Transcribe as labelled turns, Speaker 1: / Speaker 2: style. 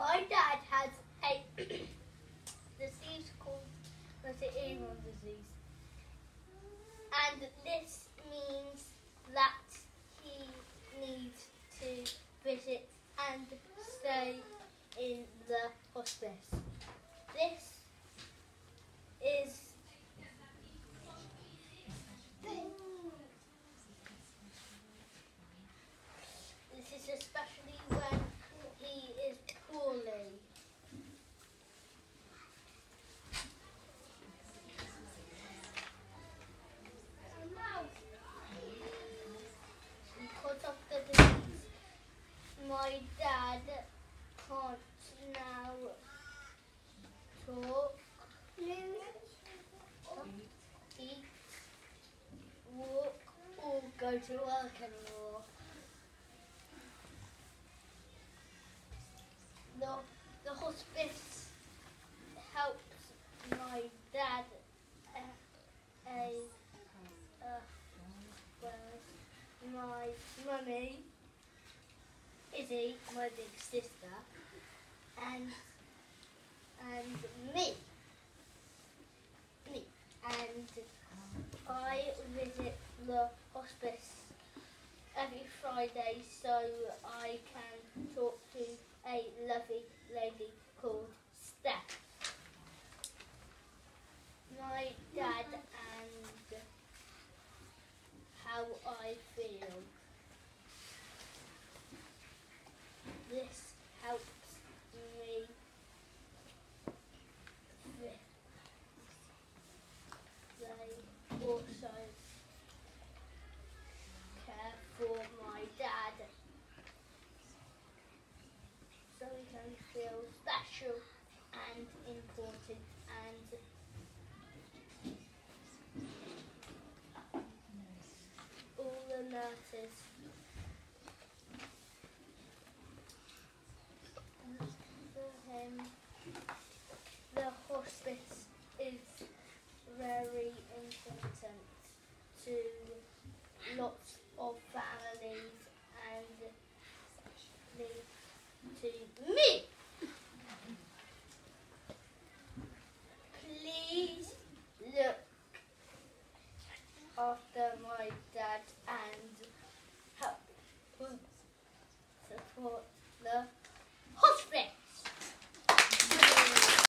Speaker 1: My dad has a disease called Mesoaron disease. And this means that he needs to visit and stay in the hospice. To work anymore. The, the hospice helps my dad uh, a uh, my mummy, Izzy, my big sister, and and me. Me. And I visit the hospice every Friday so I can talk to a lovely lady called Steph. My dad and how I feel. and feel special and important and all the nurses. The, the hospice is very important to lots of families and to after my dad and help support the